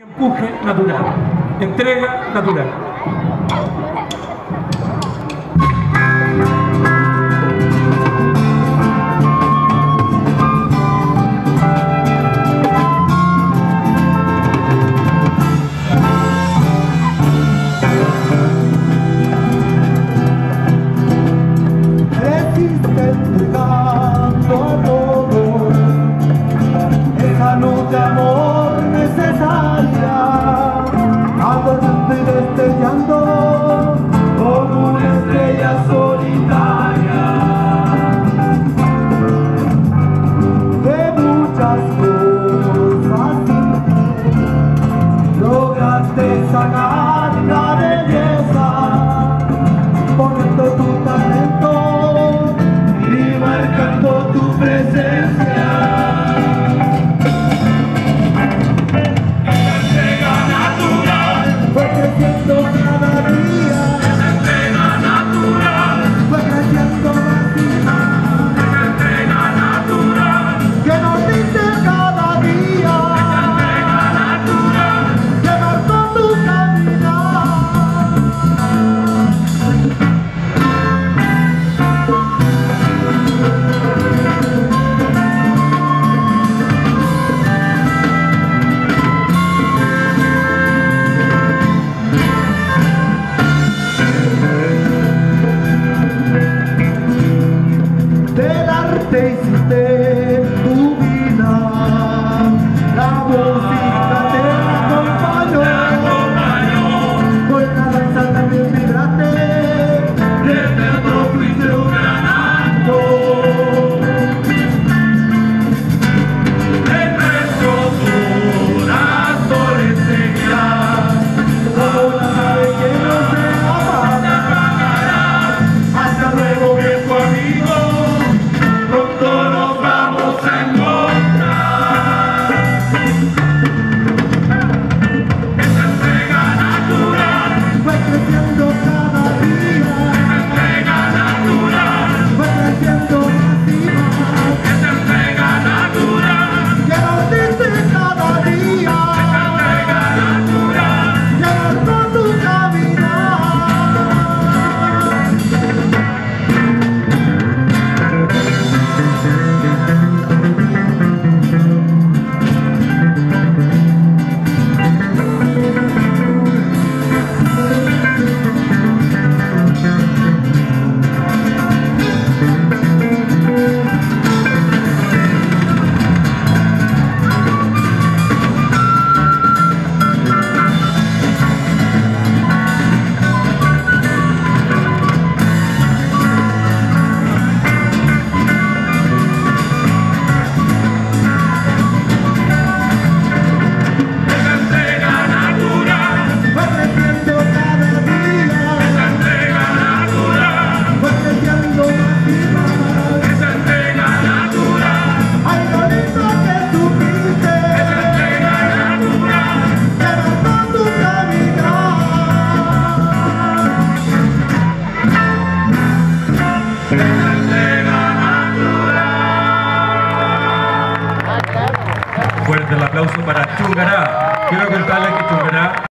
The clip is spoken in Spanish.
Empuje natural, entrega natural. Resiste entregando todo esa de amor 감동 tem, certeza. aplauso para Chungará. Quiero contarles que Chungará